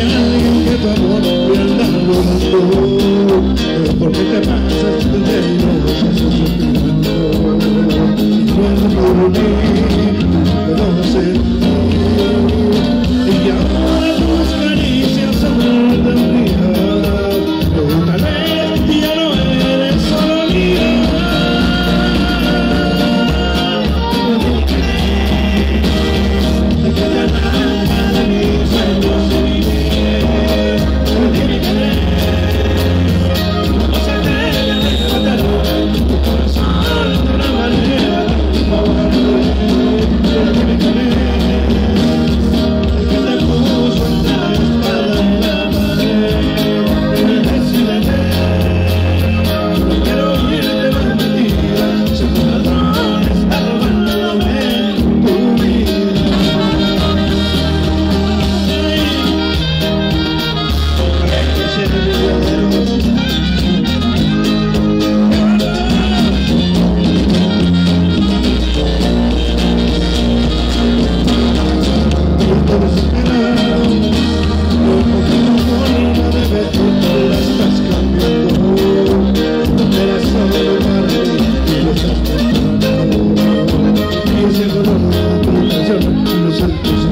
hay alguien que tu amor me anda volando. Pero ¿por qué te pasas Los santos